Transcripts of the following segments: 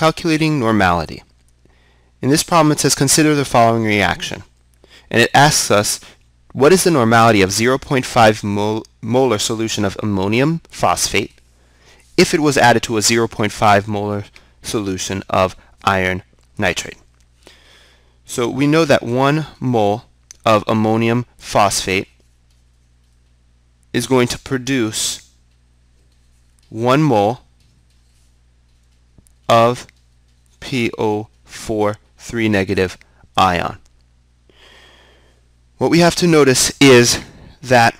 calculating normality. In this problem it says consider the following reaction. And it asks us what is the normality of 0.5 mol molar solution of ammonium phosphate if it was added to a 0.5 molar solution of iron nitrate. So we know that 1 mole of ammonium phosphate is going to produce 1 mole of PO4 3 negative ion. What we have to notice is that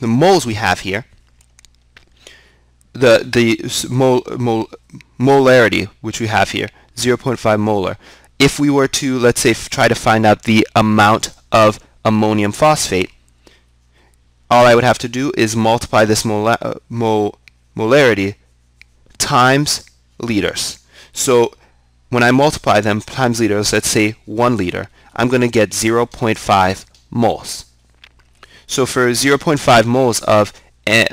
the moles we have here, the the mol, mol, molarity which we have here, 0.5 molar. If we were to, let's say, try to find out the amount of ammonium phosphate, all I would have to do is multiply this mola uh, mol molarity times liters. So when I multiply them times liters, let's say 1 liter, I'm going to get 0.5 moles. So for 0.5 moles of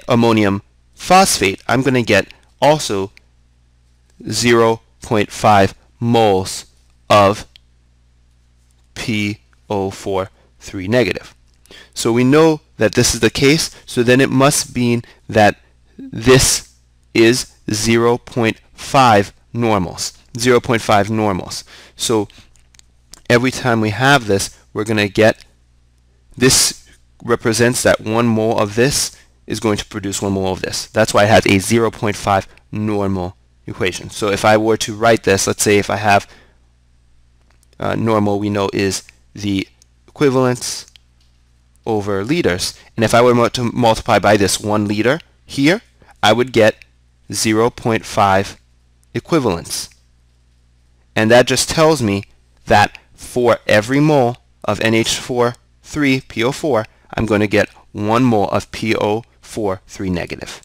ammonium phosphate, I'm going to get also 0.5 moles of PO4 3 negative. So we know that this is the case, so then it must mean that this is 0.5 normals. 0.5 normals. So every time we have this, we're going to get, this represents that one mole of this is going to produce one mole of this. That's why it has a 0.5 normal equation. So if I were to write this, let's say if I have uh, normal we know is the equivalence over liters. And if I were to multiply by this 1 liter here, I would get 0.5 equivalents. And that just tells me that for every mole of NH4 3 PO4, I'm going to get 1 mole of PO4 3 negative.